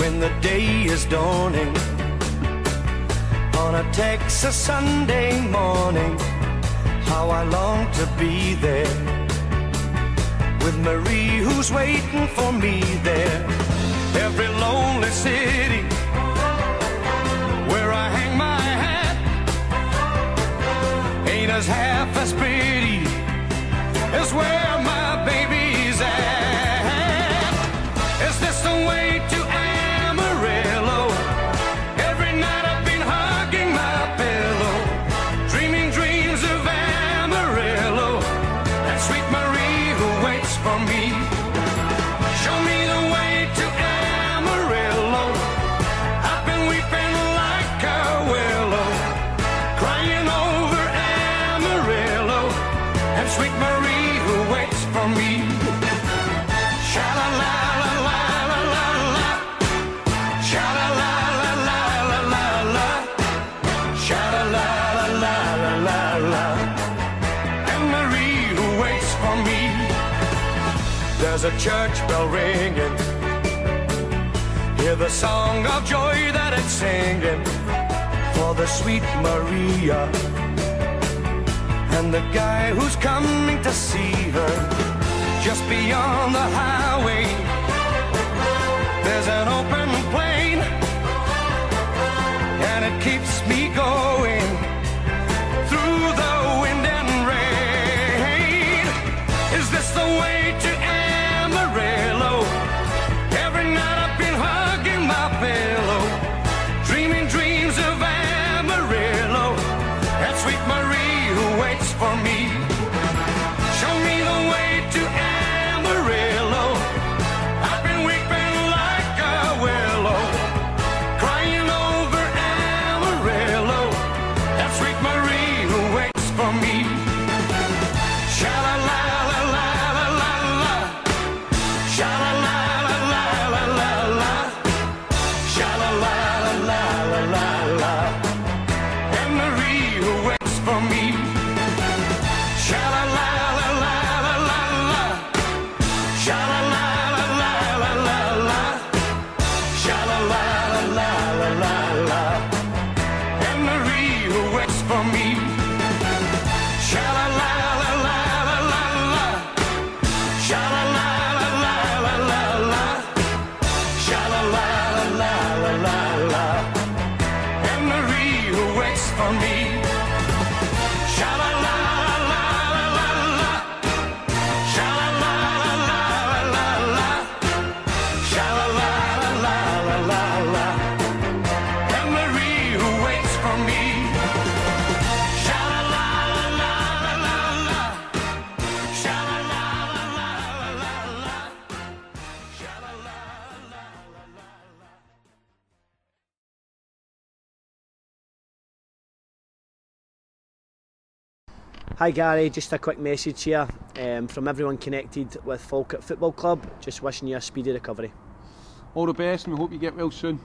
when the day is dawning on a Texas Sunday morning. How I long to be there with Marie, who's waiting for me there. Every lonely city where I hang my hat ain't as happy. There's a church bell ringing. Hear the song of joy that it's singing for the sweet Maria and the guy who's coming to see her just beyond the highway. There's an open who waits for me. Hi Gary, just a quick message here um, from everyone connected with Falkirk Football Club. Just wishing you a speedy recovery. All the best and we hope you get well soon.